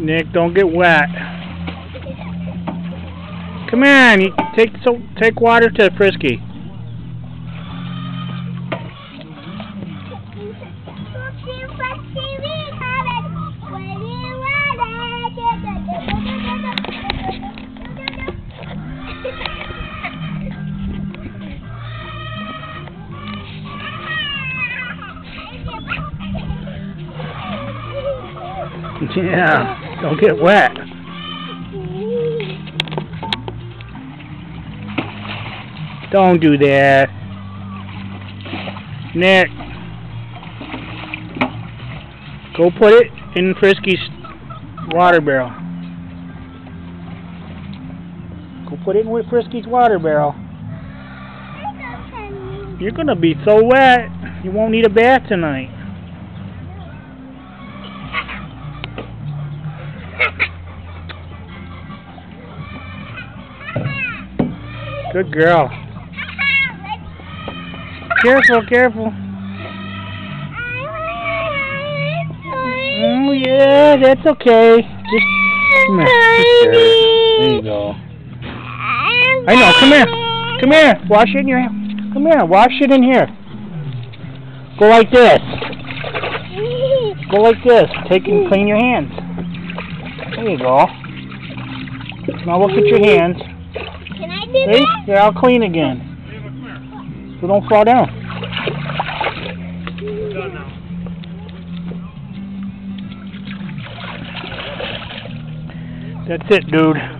Nick, don't get wet. Come on, you take so take water to Frisky. Yeah, don't get wet. Don't do that. Nick. Go put it in Frisky's water barrel. Go put it in with Frisky's water barrel. You're gonna be so wet, you won't need a bath tonight. Good girl. Careful, careful. Oh yeah, that's okay. Just come here. Just there. you go. I know. Come here. Come here. Wash it in your. Come here. Wash it in here. Go like this. Go like this. Take and clean your hands. There you go. Now look at your hands. See? They're all clean again. So don't fall down. That's it, dude.